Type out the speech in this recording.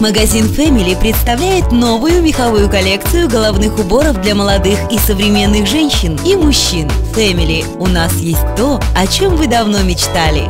Магазин Family представляет новую меховую коллекцию головных уборов для молодых и современных женщин и мужчин. Family. У нас есть то, о чем вы давно мечтали.